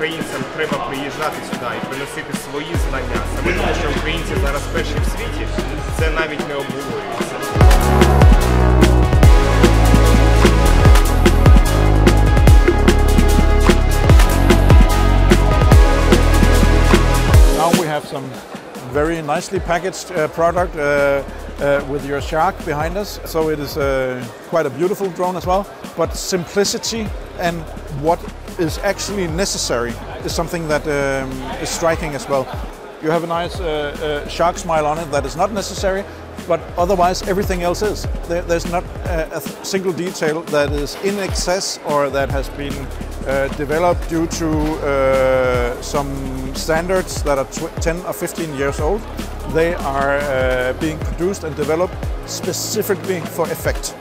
українцям треба приїжджати сюди і приносити свої знання. Саме тому, що українці зараз перші в світі, це навіть не обговорюється. Now we have some very nicely packaged uh, product uh, uh, with your shark behind us. So it is uh, quite a beautiful drone as well. But simplicity and what is actually necessary is something that um, is striking as well. You have a nice uh, uh, shark smile on it that is not necessary, but otherwise everything else is. There, there's not a, a single detail that is in excess or that has been uh, developed due to uh, some standards that are tw 10 or 15 years old. They are uh, being produced and developed specifically for effect.